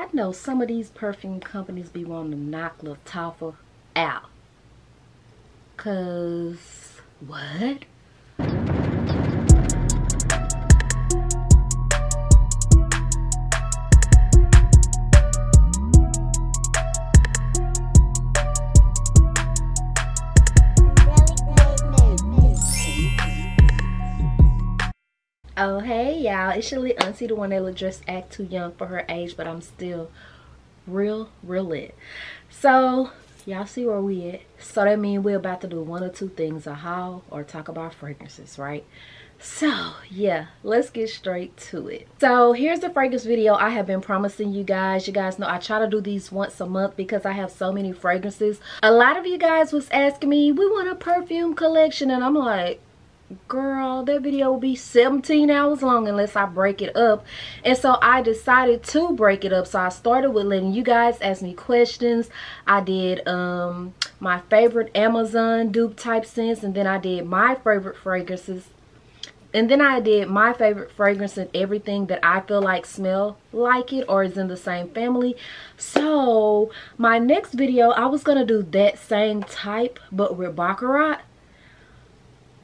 I know some of these perfume companies be wanting to knock Lattafa out. Cause what? Y'all, it's your lit auntie, the one that look just act too young for her age, but I'm still real, real lit. So y'all see where we at. So that means we're about to do one or two things, a haul or talk about fragrances, right? So yeah, let's get straight to it. So here's the fragrance video I have been promising you guys. You guys know I try to do these once a month because I have so many fragrances. A lot of you guys was asking me, we want a perfume collection and I'm like, girl that video will be 17 hours long unless i break it up and so i decided to break it up so i started with letting you guys ask me questions i did um my favorite amazon dupe type scents and then i did my favorite fragrances and then I did my favorite fragrance and everything that I feel like smell like it or is in the same family. So my next video, I was to do that same type but with Baccarat.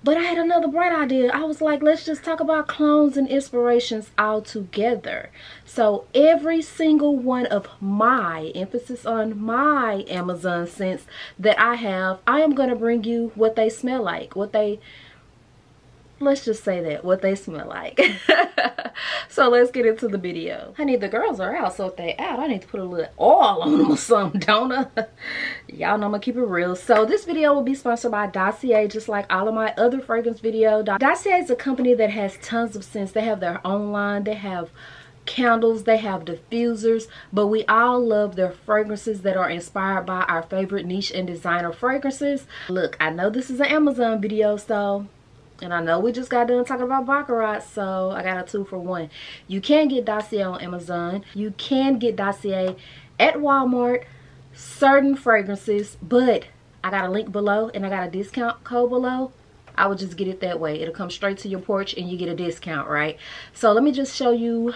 But I had another bright idea. I was like, let's just talk about clones and inspirations all together. So every single one of my, emphasis on my Amazon scents that I have, I am going to bring you what they smell like, what they let's just say that what they smell like. So let's get into the video. Honey the girls are out so if they out i need to put a little oil on them or something don't y'all know i'm gonna keep it real. So this video will be sponsored by dossier just like all of my other fragrance video. Dossier is a company that has tons of scents. They have their own line they have candles they have diffusers but we all love their fragrances that are inspired by our favorite niche and designer fragrances. Look i know this is an amazon video so and I know we just got done talking about Baccarat, so I got a two for one. You can get Dossier on Amazon. You can get Dossier at Walmart, certain fragrances, but I got a link below and I got a discount code below. I would just get it that way. It'll come straight to your porch and you get a discount, right? So let me just show you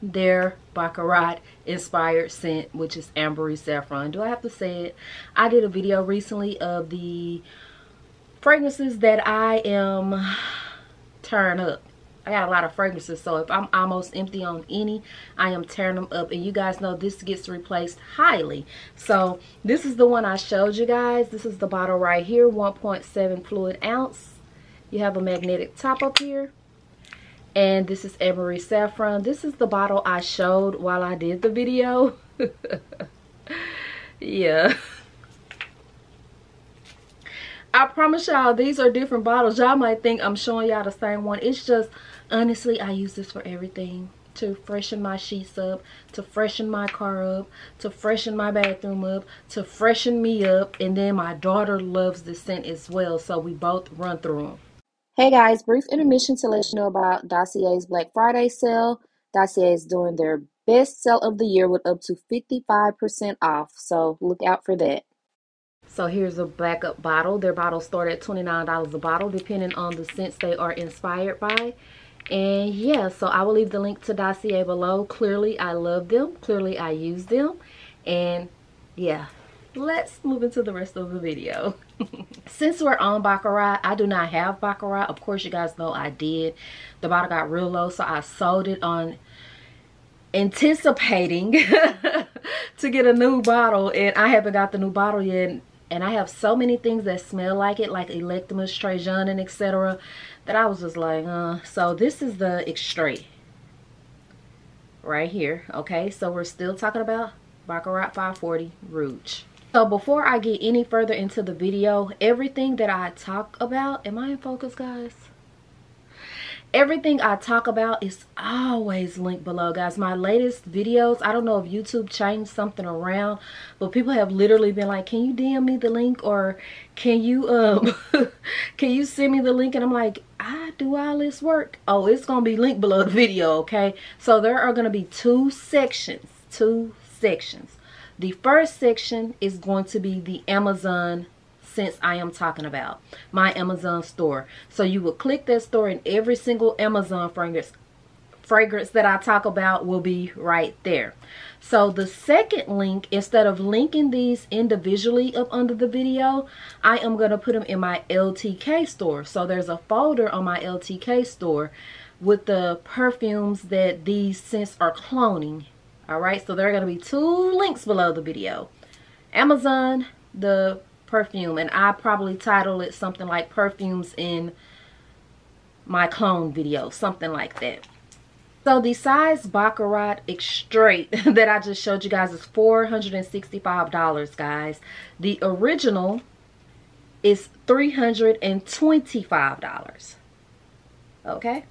their Baccarat inspired scent, which is Ambery Saffron. Do I have to say it? I did a video recently of the fragrances that I am tearing up. I got a lot of fragrances, so if I'm almost empty on any, I am tearing them up. And you guys know this gets replaced highly. So this is the one I showed you guys. This is the bottle right here, 1.7 fluid ounce. You have a magnetic top up here. And this is Ambery Saffron. This is the bottle I showed while I did the video. yeah. I promise y'all these are different bottles. Y'all might think I'm showing y'all the same one. It's just, honestly, I use this for everything. To freshen my sheets up, to freshen my car up, to freshen my bathroom up, to freshen me up. And then my daughter loves this scent as well. So we both run through them. Hey guys, brief intermission to let you know about Dossier's Black Friday sale. Dossier is doing their best sale of the year with up to 55% off. So look out for that. So here's a backup bottle. Their bottles start at $29 a bottle depending on the scents they are inspired by. And yeah, so I will leave the link to Dossier below. Clearly, I love them. Clearly, I use them. And yeah, let's move into the rest of the video. Since we're on Baccarat, I do not have Baccarat. Of course, you guys know I did. The bottle got real low, so I sold it on anticipating to get a new bottle. And I haven't got the new bottle yet and I have so many things that smell like it like Electimuss, Trajan and etc that I was just like uh so this is the Extrait right here okay? So we're still talking about Baccarat 540 Rouge. So before I get any further into the video everything that I talk about am I in focus guys everything I talk about is always linked below guys. My latest videos I don't know if YouTube changed something around but people have literally been like can you DM me the link or can you um can you send me the link? And I'm like I do all this work. Oh it's gonna be linked below the video okay? So there are gonna be two sections two sections. The first section is going to be the Amazon since I am talking about my Amazon store. So you will click that store and every single Amazon fragrance fragrance that I talk about will be right there. So the second link, instead of linking these individually up under the video, I am going to put them in my LTK store. So there's a folder on my LTK store with the perfumes that these scents are cloning. Alright, so there are going to be two links below the video. Amazon, the perfume, and I probably title it something like perfumes in my clone video, something like that. So the size Baccarat Extrait that I just showed you guys is $465, guys. The original is $325. Okay?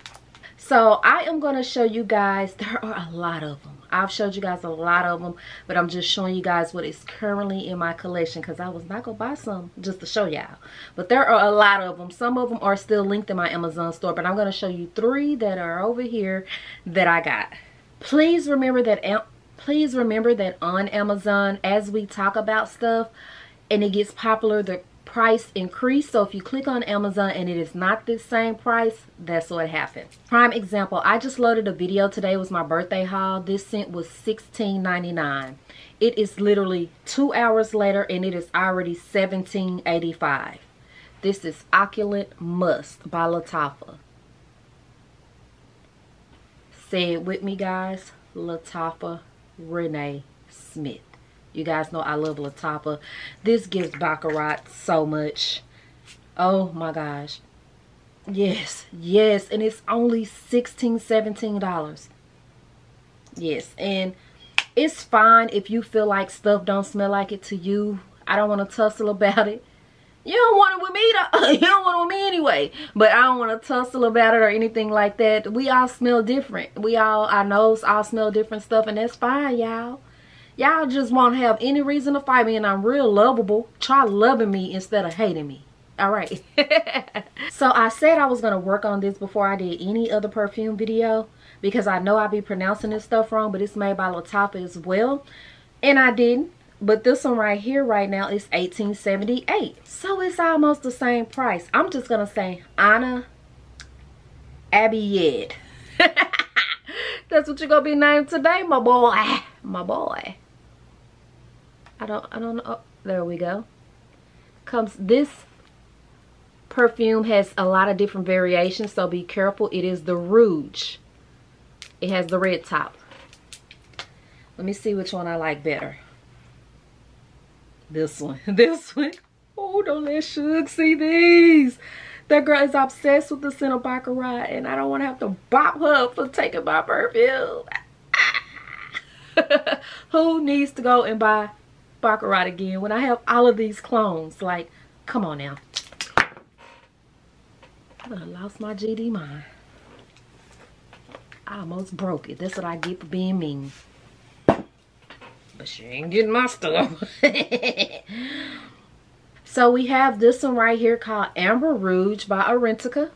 So I am going to show you guys, there are a lot of them. I've showed you guys a lot of them, but I'm just showing you guys what is currently in my collection because I was not going to buy some just to show y'all. But there are a lot of them. Some of them are still linked in my Amazon store, but I'm going to show you three that are over here that I got. Please remember that please remember that on Amazon, as we talk about stuff and it gets popular, the price increase. So if you click on Amazon and it is not the same price, that's what happened. Prime example, I just loaded a video today. It was my birthday haul. This scent was $16.99. It is literally two hours later and it is already $17.85. This is Opulent Musk by Lattafa. Say it with me, guys. Lattafa Renee Smith. You guys know I love Lattafa. This gives Baccarat so much. Oh my gosh. Yes, yes. And it's only $16, $17. Yes, and it's fine if you feel like stuff don't smell like it to you. I don't want to tussle about it. You don't want it with me though. you don't want it with me anyway. But I don't want to tussle about it or anything like that. We all smell different. We all, our nose all smell different stuff and that's fine, y'all. Y'all just won't have any reason to fight me and I'm real lovable. Try loving me instead of hating me. All right. so I said I was going to work on this before I did any other perfume video because I know I'd be pronouncing this stuff wrong, but it's made by Lattafa as well. And I didn't. But this one right here right now is 1878 So it's almost the same price. I'm just going to say Anna Abied. That's what you're going to be named today, my boy. My boy. I don't, I don't know. Oh, there we go. Comes, this perfume has a lot of different variations, so be careful. It is the Rouge. It has the red top. Let me see which one I like better. This one. This one. Oh, don't let Shug see these. That girl is obsessed with the scent of Baccarat, and I don't want to have to bop her for taking my perfume. Who needs to go and buy Baccarat again when I have all of these clones. Like, come on now. I lost my GD mind. I almost broke it. That's what I get for being mean. But she ain't getting my stuff. so we have this one right here called Amber Rouge by Orientica.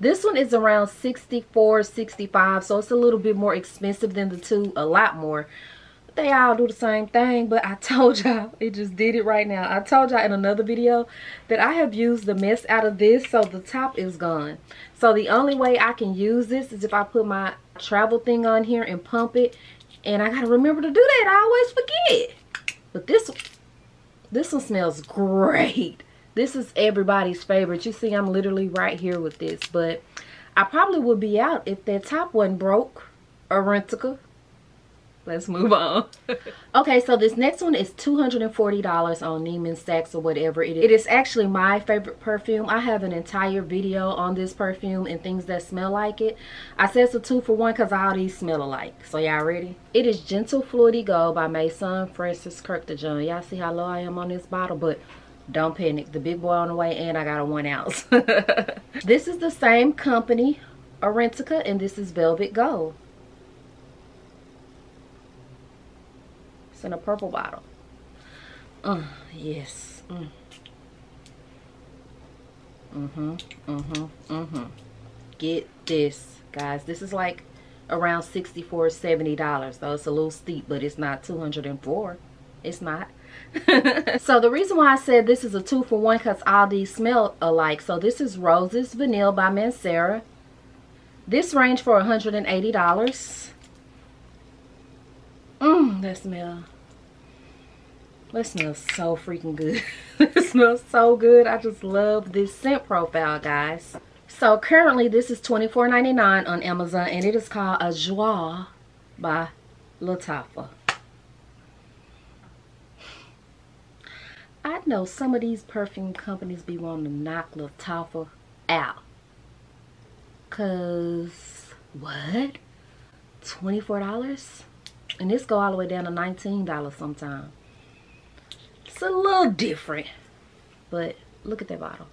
This one is around 64 65 so it's a little bit more expensive than the two, a lot more they all do the same thing but i told y'all it just did it right now. I told y'all in another video that i have used the mess out of this so the top is gone. So the only way i can use this is if i put my travel thing on here and pump it. And i gotta remember to do that. I always forget. But this this one smells great. This is everybody's favorite. You see i'm literally right here with this. But i probably would be out if that top wasn't broke or renticle let's move on. Okay so this next one is $240 on Neiman Saks or whatever it is. It is actually my favorite perfume. I have an entire video on this perfume and things that smell like it. I said it's a two for one because all these smell alike. So y'all ready? It is Gentle Fluidy Gold by Maison Francis Kurkdjian y'all see how low I am on this bottle? But don't panic. The big boy on the way and I got a one ounce. This is the same company Orientica and this is Velvet Gold It's in a purple bottle. Uh, yes. Mm. Mm-hmm. Mm-hmm. Mm-hmm. Get this, guys. This is like around 64 $70. So it's a little steep, but it's not 204 It's not. so the reason why I said this is a two for one because all these smell alike. So this is Roses Vanilla by Mancera. This range for $180. Mmm, that smell. That smells so freaking good. it smells so good. I just love this scent profile, guys. So currently this is $24.99 on Amazon and it is called Ajwad by Lattafa. I know some of these perfume companies be wanting to knock Lattafa out. Cause what? $24? And this go all the way down to $19 sometime. It's a little different. But look at that bottle.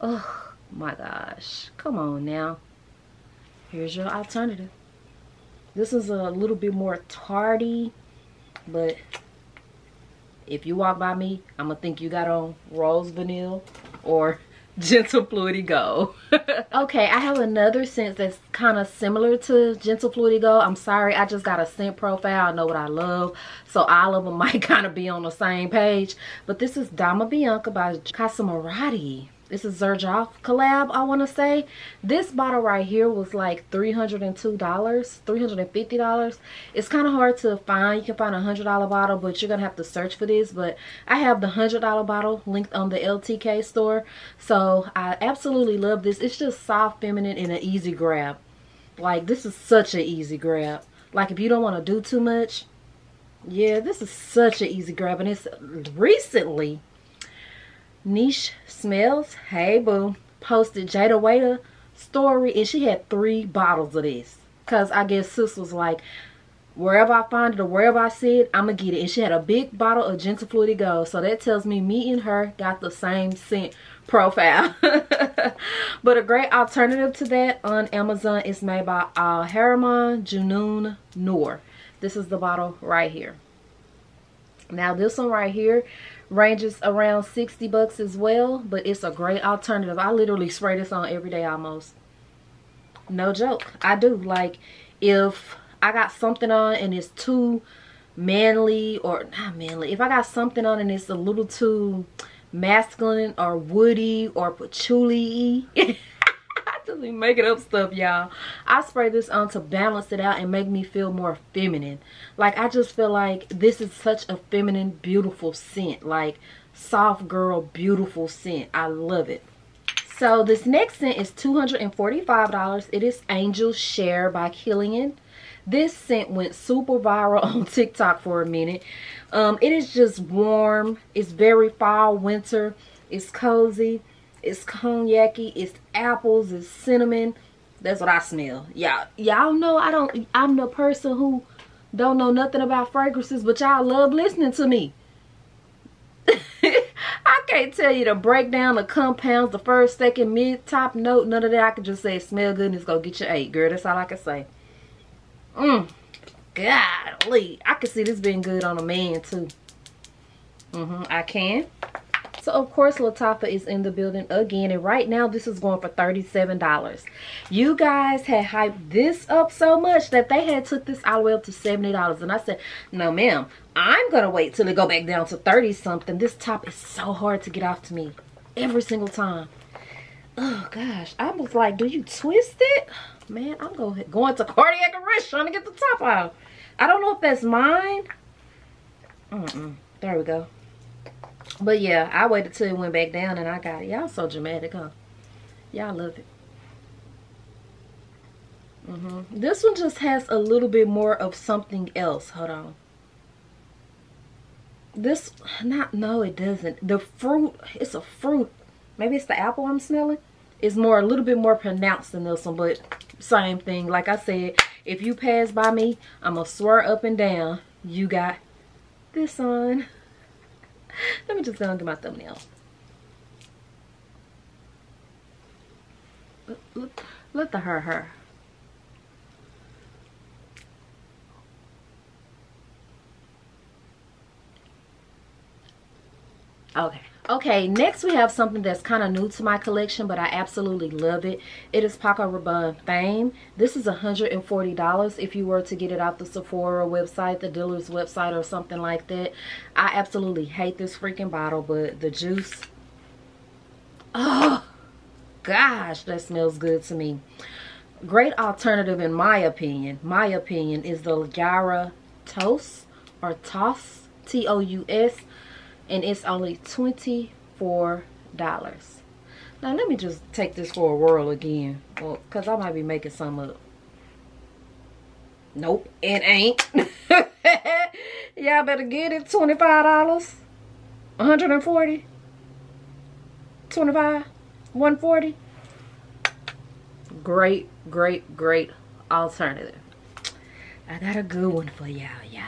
Oh my gosh. Come on now. Here's your alternative. This is a little bit more tardy. But if you walk by me, I'm to think you got on Rose vanilla or Gentle Fluidy Go. okay, I have another scent that's kind of similar to Gentle Fluidy Go. I'm sorry, I just got a scent profile. I know what I love. So all of them might kind of be on the same page. But this is Dama Bianca by Casamorati. This is Xerjoff collab, I want to say. This bottle right here was like $302, $350. It's kind of hard to find. You can find a $100 bottle, but you're going to have to search for this. But I have the $100 bottle linked on the LTK store. So I absolutely love this. It's just soft, feminine, and an easy grab. Like, this is such an easy grab. Like, if you don't want to do too much, yeah, this is such an easy grab. And it's recently Niche Smells, hey boo, posted Jada Waiter story and she had three bottles of this. Cause I guess sis was like, wherever I find it or wherever I see it, I'ma get it. And she had a big bottle of Gentle Fluidy Gold. So that tells me me and her got the same scent profile. but a great alternative to that on Amazon is made by Al Haramain Junoon Noir. This is the bottle right here. Now this one right here ranges around 60 bucks as well but it's a great alternative. I literally spray this on every day almost. No joke. I do. Like if i got something on and it's too manly or not manly if i got something on and it's a little too masculine or woody or patchouli just be making up stuff y'all. I spray this on to balance it out and make me feel more feminine. Like i just feel like this is such a feminine beautiful scent. Like soft girl beautiful scent. I love it. So this next scent is $245 it is angel share by Kilian. This scent went super viral on tiktok for a minute. Um, it is just warm. It's very fall winter. It's cozy it's cognac it's apples it's cinnamon. That's what i smell. Y'all y'all know i don't i'm the person who don't know nothing about fragrances but y'all love listening to me. I can't tell you to break down the compounds the first second mid top note none of that. I can just say smell good and it's gonna get you eight girl. That's all i can say. Mm. Godly i can see this being good on a man too. Mm-hmm. I can so of course Lattafa is in the building again and right now this is going for $37. You guys had hyped this up so much that they had took this all the way up to $70 and I said no ma'am I'm gonna wait till it go back down to 30 something. This top is so hard to get off to me every single time. Oh gosh, I was like, do you twist it? Man, I'm going, going to cardiac arrest trying to get the top out. I don't know if that's mine. Mm -mm. There we go. But yeah, I waited till it went back down and I got it. Y'all so dramatic, huh? Y'all love it. Mm -hmm. This one just has a little bit more of something else. Hold on. This, not, no it doesn't. The fruit, it's a fruit. Maybe it's the apple I'm smelling. It's more, a little bit more pronounced than this one, but same thing. Like I said, if you pass by me, I'm going to swear up and down, you got this on. Let me just go and do my thumbnail. Look, look, let the her her. Okay. Okay, next we have something that's kind of new to my collection, but I absolutely love it. It is Paco Rabanne Fame. This is $140 if you were to get it off the Sephora website, the dealer's website, or something like that. I absolutely hate this freaking bottle, but the juice... Oh! gosh, that smells good to me. Great alternative in my opinion. My opinion is the Yara Toast or Toss, T-O-U-S. And it's only $24. Now let me just take this for a whirl again. Well, because I might be making some up. Nope, it ain't. Y'all better get it. $25. 140 25 140 Great, great, great alternative. I got a good one for y'all, y'all.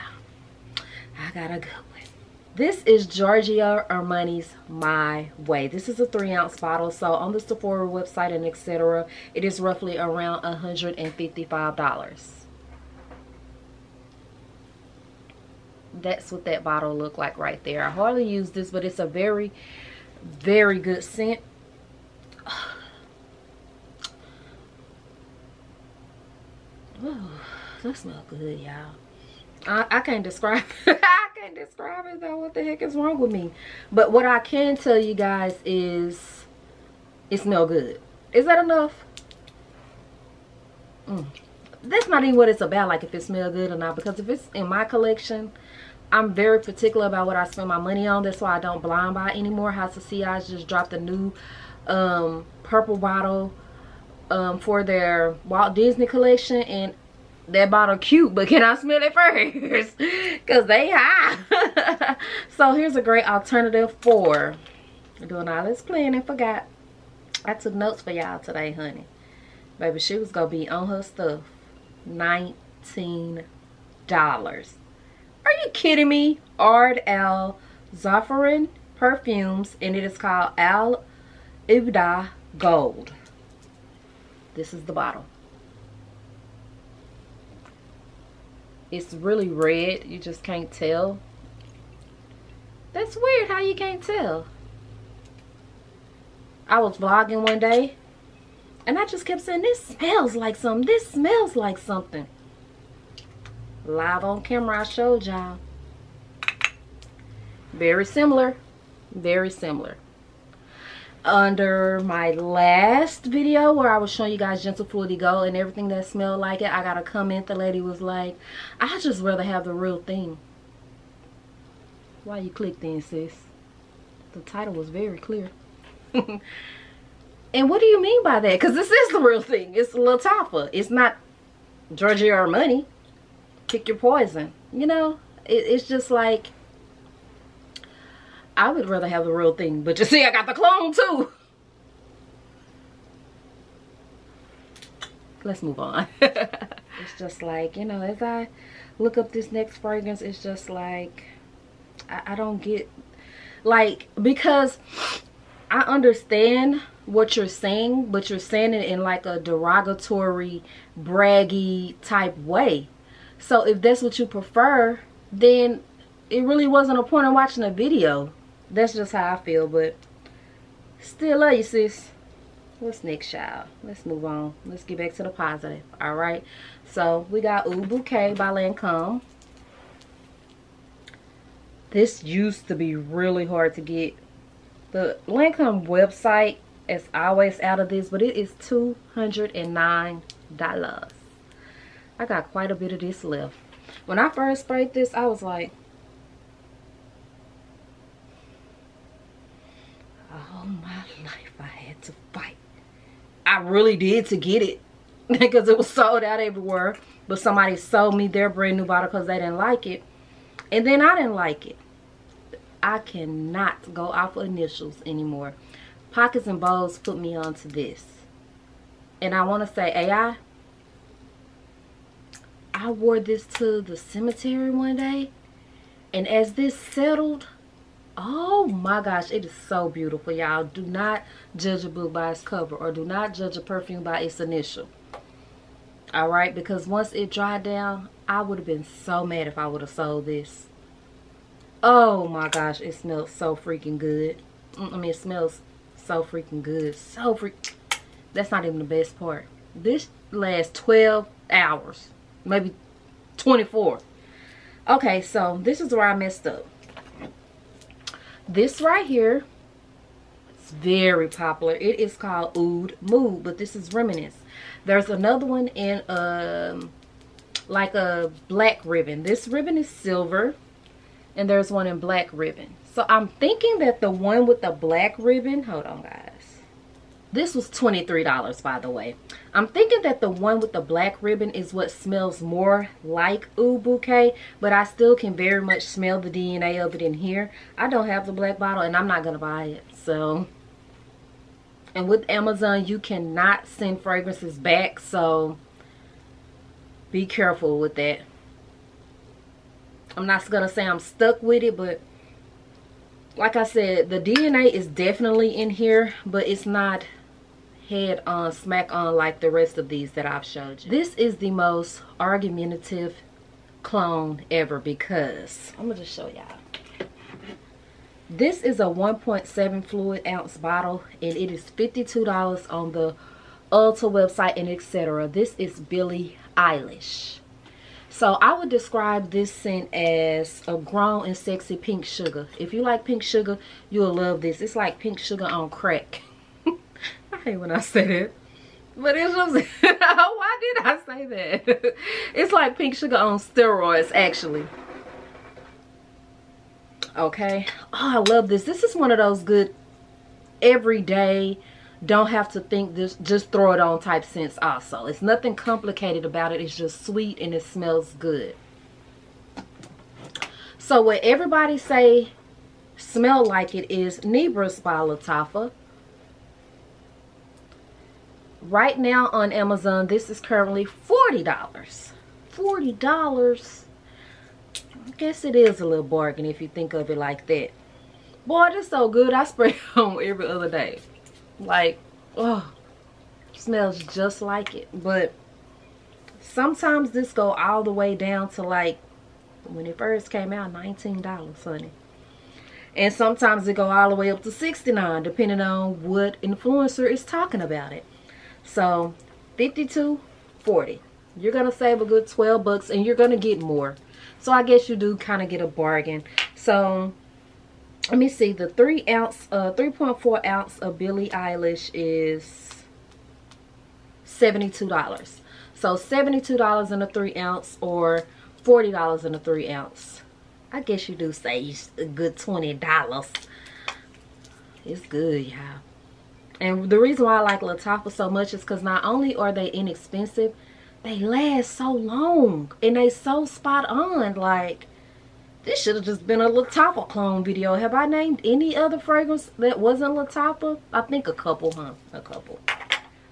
I got a good. This is Giorgio Armani's My Way. This is a three ounce bottle. So on the Sephora website and etc., it is roughly around $155. That's what that bottle looked like right there. I hardly use this, but it's a very, very good scent. Oh, that smells good, y'all. I, I can't describe I can't describe it though. What the heck is wrong with me? But what I can tell you guys is it smell good. Is that enough? Mm. That's not even what it's about, like if it smells good or not. Because if it's in my collection, I'm very particular about what I spend my money on. That's why I don't blind buy anymore. House of Eyes just dropped a new um, purple bottle um, for their Walt Disney collection. And that bottle cute, but can I smell it first? Because they high. so here's a great alternative for doing all this planning. Forgot. I took notes for y'all today, honey. Baby, she was to be on her stuff. $19. Are you kidding me? Ard Al Zaafaran perfumes and it is called Al Ibda Gold. This is the bottle. It's really red. You just can't tell. That's weird how you can't tell. I was vlogging one day and I just kept saying, this smells like something. This smells like something. Live on camera, I showed y'all. Very similar. Very similar under my last video where I was showing you guys Gentle Fluidity Go and everything that smelled like it, I got a comment. The lady was like, I just rather have the real thing. Why you click then, sis? The title was very clear. and what do you mean by that? Because this is the real thing. It's Lattafa. It's not Giorgio money. Pick your poison. You know, it, it's just like I would rather have the real thing. But you see, I got the clone too. Let's move on. it's just like, you know, as I look up this next fragrance, it's just like, I, I don't get, like, because I understand what you're saying, but you're saying it in like a derogatory, braggy type way. So if that's what you prefer, then it really wasn't a point in watching a video that's just how I feel, but still love you, sis. What's next, y'all? Let's move on. Let's get back to the positive. All right. So we got Oud Bouquet by Lancome. This used to be really hard to get. The Lancome website is always out of this, but it is $209. I got quite a bit of this left. When I first sprayed this, I was like, all my life I had to fight. I really did to get it because it was sold out everywhere. But somebody sold me their brand new bottle because they didn't like it. And then I didn't like it. I cannot go off of initials anymore. Pockets and Bows put me onto this. And I want to say, AI, I wore this to the cemetery one day. And as this settled, oh my gosh it is so beautiful y'all. Do not judge a book by its cover or do not judge a perfume by its initial. All right because once it dried down i would have been so mad if i would have sold this. Oh my gosh it smells so freaking good. Mm, I mean it smells so freaking good. So freak that's not even the best part. This lasts 12 hours maybe 24 okay so this is where i messed up this right here it's very popular. It is called Oud Mood, but this is Reminisce. There's another one in um like a black ribbon. This ribbon is silver and there's one in black ribbon. So I'm thinking that the one with the black ribbon, hold on guys. This was $23 by the way. I'm thinking that the one with the black ribbon is what smells more like Oud Bouquet, but I still can very much smell the DNA of it in here. I don't have the black bottle and I'm not going to buy it. So, and with Amazon, you cannot send fragrances back. So, be careful with that. I'm not going to say I'm stuck with it, but like I said, the DNA is definitely in here, but it's not head on, smack on like the rest of these that I've showed you. This is the most argumentative clone ever because, I'm to just show y'all. This is a 1.7 fluid ounce bottle and it is $52 on the Ulta website and etc. This is Billie Eilish. So I would describe this scent as a grown and sexy pink sugar. If you like pink sugar, you'll love this. It's like pink sugar on crack. I hate when I say that. But it's just, oh, why did I say that? it's like pink sugar on steroids, actually. Okay. Oh, I love this. This is one of those good everyday don't have to think this just throw it on type scents also it's nothing complicated about it it's just sweet and it smells good so what everybody say smell like it is Nebras by Lattafa right now on Amazon this is currently $40 $40 I guess it is a little bargain if you think of it like that boy this so good I spray on every other day like, oh, smells just like it. But sometimes this go all the way down to like, when it first came out, $19, honey. And sometimes it go all the way up to 69 depending on what influencer is talking about it. So, 52 40 You're going to save a good 12 bucks and you're going to get more. So, I guess you do kind of get a bargain. So, let me see. The three ounce uh 3.4 ounce of billie eilish is 72 dollars. So 72 dollars in a three ounce or 40 dollars in a three ounce. I guess you do save a good 20 dollars. It's good y'all and the reason why i like lattafa so much is because not only are they inexpensive they last so long and they so spot on like this should have just been a Lattafa clone video. Have I named any other fragrance that wasn't Lattafa? I think a couple, huh? A couple.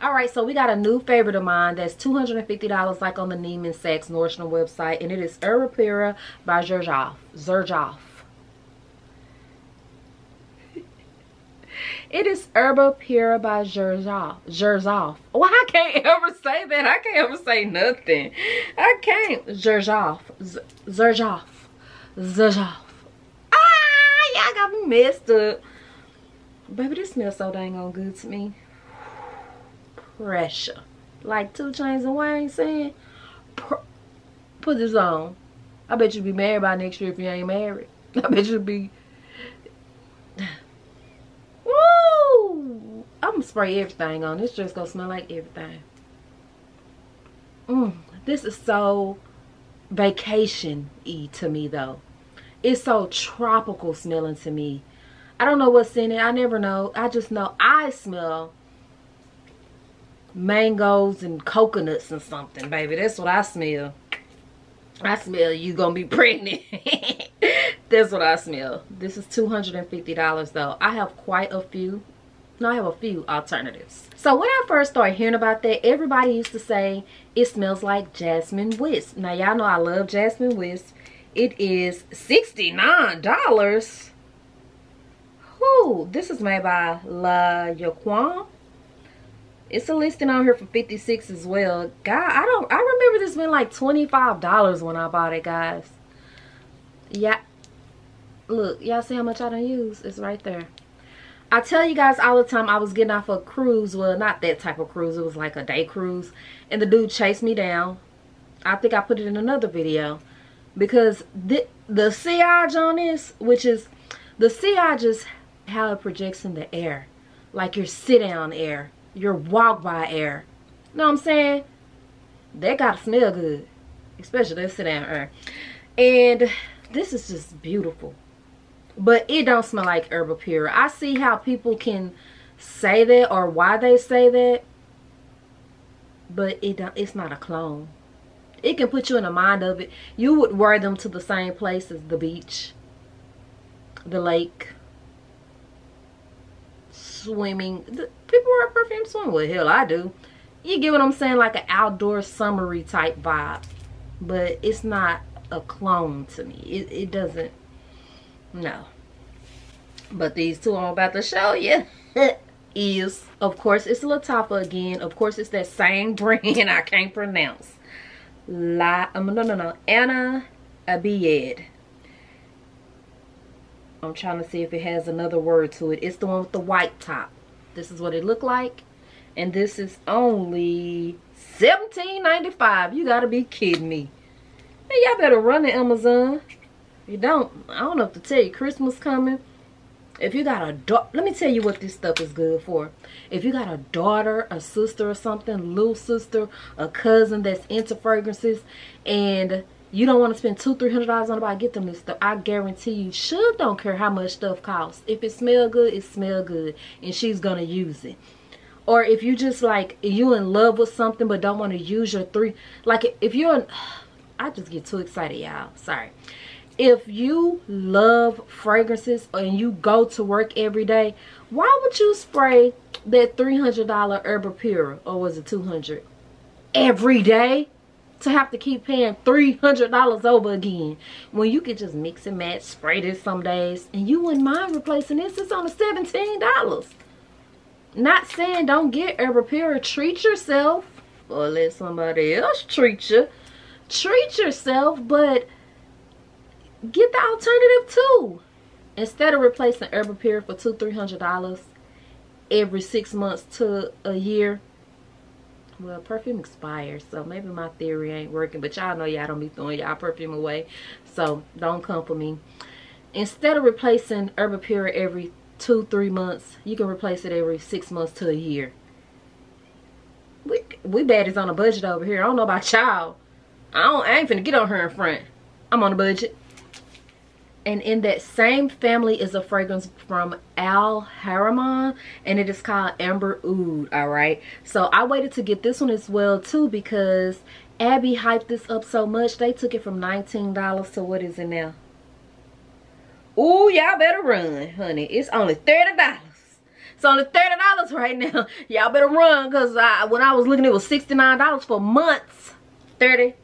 Alright, so we got a new favorite of mine that's $250 like on the Neiman Saks Nordstrom website. And it is Herbapura by Xerjoff. Xerjoff. It is Herbapura by Xerjoff. Xerjoff. Well, I can't ever say that. I can't ever say nothing. I can't. Xerjoff. Xerjoff. Zajav. Ah, y'all got me messed up. Baby, this smells so dang on good to me. Pressure. Like 2 Chainz and Wayne saying, put this on. I bet you'll be married by next year if you ain't married. I bet you'll be... I'm gonna spray everything on. This just gonna smell like everything. Mm, this is so vacation-y to me though. It's so tropical smelling to me. I don't know what's in it. I never know. I just know i smell mangoes and coconuts and something baby. That's what i smell. I smell you gonna be pregnant. That's what i smell. This is 250 dollars though. I have quite a few no, I have a few alternatives. So when I first started hearing about that, everybody used to say it smells like Jasmine Wisp. Now y'all know I love Jasmine Wisp. It is $69. Whoo, this is made by La Yuqawam. It's a listing on here for 56 as well. God, I don't I remember this being like $25 when I bought it, guys. Yeah. Look, y'all see how much I don't use? It's right there. I tell you guys all the time I was getting off a cruise. Well, not that type of cruise. It was like a day cruise. And the dude chased me down. I think I put it in another video because the the sillage on this which is the sillage is how it projects in the air like your sit down air, your walk by air. You know what I'm saying? They gotta smell good, especially that sit down air. And this is just beautiful, but it don't smell like Herbal Pure. I see how people can say that or why they say that, but it don't. It's not a clone. It can put you in the mind of it. You would wear them to the same place as the beach, the lake, swimming. People wear perfume swim. Well, hell, I do. You get what I'm saying? Like an outdoor summery type vibe. But it's not a clone to me. It, it doesn't. No. But these two I'm about to show you is, of course, it's Latapa again. Of course, it's that same brand I can't pronounce. La, um, no, no, no. Anna Abiyed. I'm trying to see if it has another word to it. It's the one with the white top. This is what it looked like. And this is only $17.95. You gotta be kidding me. Hey, y'all better run to Amazon. You don't, I don't know to tell you, Christmas coming. If you got a daughter, let me tell you what this stuff is good for. If you got a daughter, a sister or something, little sister, a cousin that's into fragrances, and you don't want to spend two, three hundred dollars on it, get them this stuff. I guarantee you, Suge don't care how much stuff costs. If it smell good, it smell good, and she's gonna use it. Or if you just like you in love with something but don't want to use your three, like if you're, in, I just get too excited, y'all. Sorry if you love fragrances and you go to work every day, why would you spray that $300 Herbal Pure, or was it 200 every day to have to keep paying $300 over again when you could just mix and match, spray this some days, and you wouldn't mind replacing this. It's only $17. Not saying don't get Pure. Treat yourself or let somebody else treat you. Treat yourself, but get the alternative too. Instead of replacing Herbal Pure for two, three hundred dollars every six months to a year. Well, perfume expires, so maybe my theory ain't working. But y'all know y'all don't be throwing y'all perfume away. So don't come for me. Instead of replacing Herbal Pure every two, three months, you can replace it every six months to a year. We, we baddies on a budget over here. I don't know about y'all. I, don't, I ain't finna get on her in front. I'm on a budget and in that same family is a fragrance from Al Haramain and it is called Amber Oud all right? So I waited to get this one as well too because Abby hyped this up so much they took it from $19 to what is it now? Ooh, y'all better run honey. It's only $30 it's only $30 right now. Y'all better run because I, when I was looking it was $69 for months. $30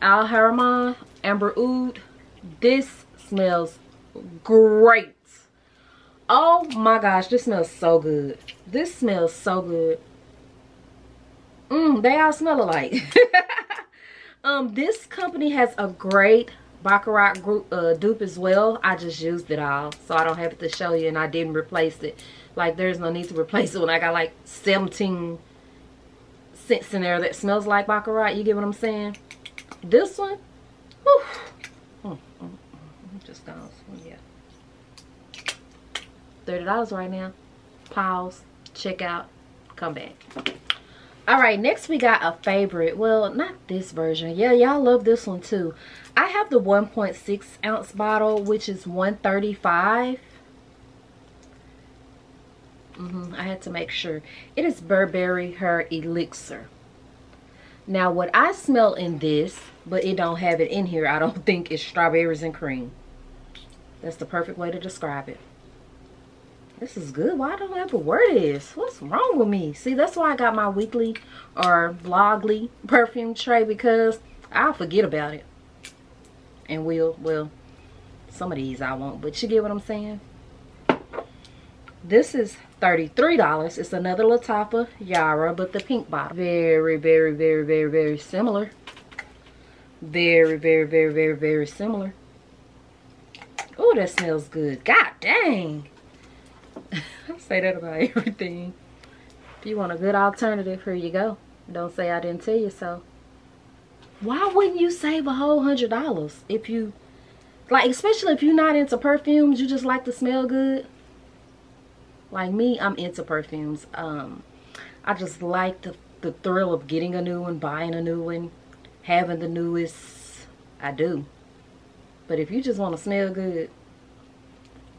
Al Haramain Amber Oud this smells great. Oh my gosh, this smells so good. This smells so good. Mmm, they all smell alike. um, this company has a great Baccarat group, uh, dupe as well. I just used it all, so I don't have it to show you, and I didn't replace it. Like, there's no need to replace it when I got like 17 scents in there that smells like Baccarat. You get what I'm saying? This one, whew, just gone. yeah. $30 right now. Pause. Check out. Come back. Alright, next we got a favorite. Well, not this version. Yeah, y'all love this one too. I have the 1.6 ounce bottle, which is 135 mm -hmm, I had to make sure. It is Burberry Her Elixir. Now, what I smell in this, but it don't have it in here, I don't think, is strawberries and cream. That's the perfect way to describe it. This is good. Why don't I have a word is? What's wrong with me? See, that's why I got my weekly or vlogly perfume tray because I'll forget about it. And will, well, some of these I won't, but you get what I'm saying? This is $33. It's another Lattafa Yara, but the pink bottle. Very, very, very, very, very similar. Very, very, very, very, very similar. Oh, that smells good. God dang. I say that about everything. If you want a good alternative, here you go. Don't say I didn't tell you so. Why wouldn't you save a whole hundred dollars if you, like, especially if you're not into perfumes, you just like to smell good? Like me, I'm into perfumes. Um, I just like the, the thrill of getting a new one, buying a new one, having the newest. I do. But if you just want to smell good,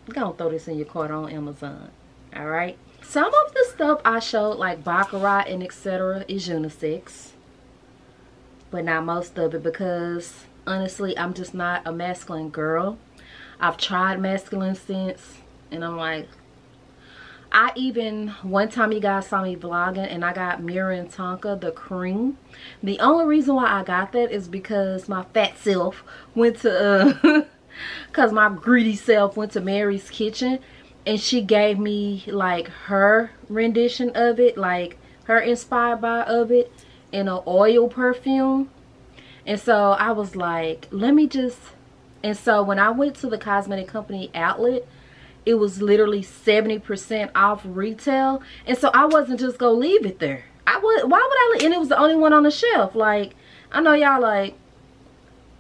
go throw this in your cart on Amazon. Alright? Some of the stuff I showed, like Baccarat and etc., is unisex. But not most of it because, honestly, I'm just not a masculine girl. I've tried masculine since, and I'm like, I even, one time you guys saw me vlogging and I got Mirror Tonka, the cream. The only reason why I got that is because my fat self went to, uh, because my greedy self went to Mary's Kitchen and she gave me like her rendition of it, like her inspired by of it in an oil perfume. And so I was like, let me just, and so when I went to the cosmetic company outlet, it was literally 70% off retail. And so I wasn't just gonna leave it there. I would, why would I, and it was the only one on the shelf. Like, I know y'all like,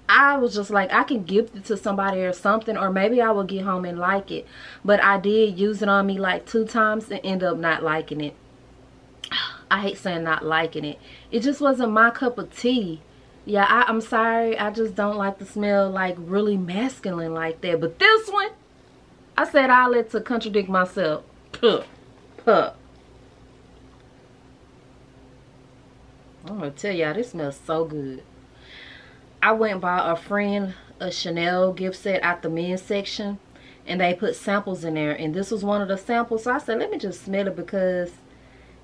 I was just like, I can gift it to somebody or something, or maybe I will get home and like it. But I did use it on me like two times and end up not liking it. I hate saying not liking it. It just wasn't my cup of tea. Yeah, I, am sorry. I just don't like the smell like really masculine like that. But this one, I said I'll let to contradict myself. Puh. Puh. I'm to tell y'all, this smells so good. I went bought a friend a Chanel gift set at the men's section. And they put samples in there. And this was one of the samples. So I said, let me just smell it because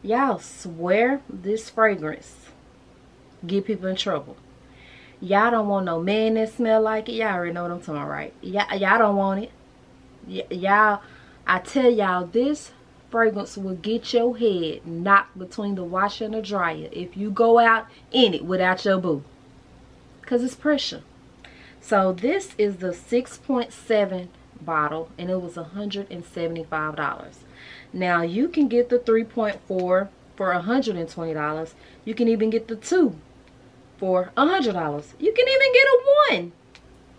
y'all swear this fragrance get people in trouble. Y'all don't want no man that smell like it. Y'all already know what I'm talking about, right? Y'all don't want it y'all i tell y'all this fragrance will get your head knocked between the washer and the dryer if you go out in it without your boo because it's pressure so this is the 6.7 bottle and it was $175 now you can get the 3.4 for $120 you can even get the 2 for $100 you can even get a 1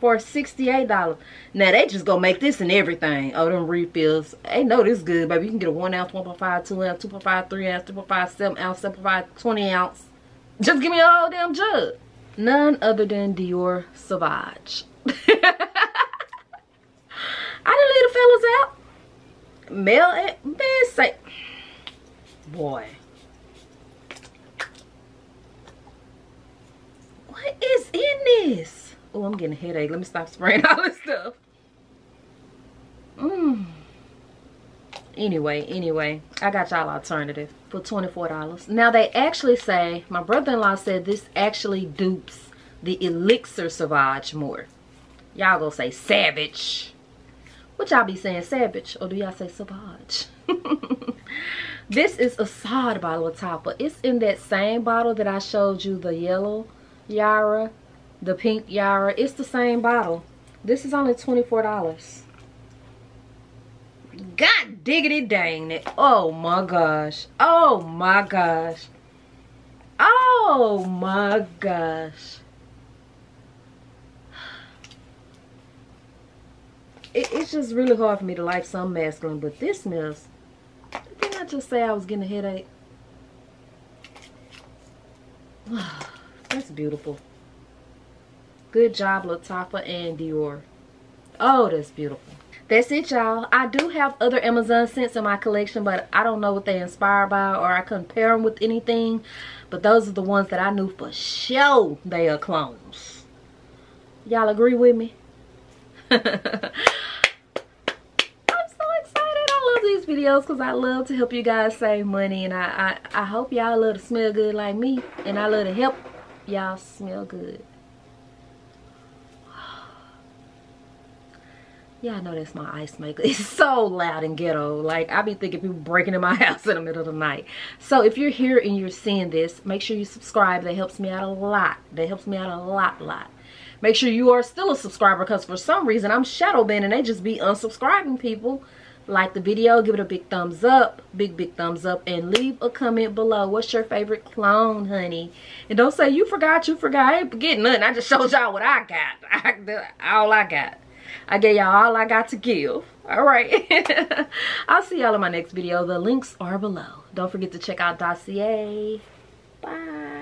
for $68. Now they just gonna make this and everything. Oh, them refills. Hey, no, this good, baby. You can get a 1 ounce, 1.5, 2 ounce, 2.5, 3 ounce, 2.5, 7 ounce, 7.5, 20 ounce. Just give me a whole damn jug. None other than Dior Sauvage. I didn't leave the fellas out. Male and man say boy. What is in this? Oh, I'm getting a headache. Let me stop spraying all this stuff. Anyway, anyway, I got y'all alternative for $24. Now, they actually say, my brother-in-law said this actually dupes the Elixir Sauvage more. Y'all gonna say Savage. What y'all be saying, Savage? Or do y'all say Sauvage? this is Asad bottle of topper. It's in that same bottle that I showed you, the yellow Yara the pink Yara. It's the same bottle. This is only $24. God diggity dang it. Oh my gosh. Oh my gosh. Oh my gosh. It, it's just really hard for me to like some masculine, but this smells. Didn't I just say I was getting a headache? That's beautiful. Good job, Lattafa and Dior. Oh, that's beautiful. That's it, y'all. I do have other Amazon scents in my collection, but I don't know what they inspired by or I compare them with anything. But those are the ones that I knew for sure they are clones. Y'all agree with me? I'm so excited. I love these videos because I love to help you guys save money. And I, I, I hope y'all love to smell good like me. And I love to help y'all smell good. Yeah, I know that's my ice maker. It's so loud and ghetto. Like, I be thinking people breaking in my house in the middle of the night. So, if you're here and you're seeing this, make sure you subscribe. That helps me out a lot. That helps me out a lot, lot. Make sure you are still a subscriber because for some reason I'm shadow banning. They just be unsubscribing people. Like the video, give it a big thumbs up. Big, big thumbs up. And leave a comment below. What's your favorite clone, honey? And don't say you forgot, you forgot. I ain't forgetting nothing. I just showed y'all what I got. All I got. I gave y'all all I got to give. All right. I'll see y'all in my next video. The links are below. Don't forget to check out Dossier. Bye.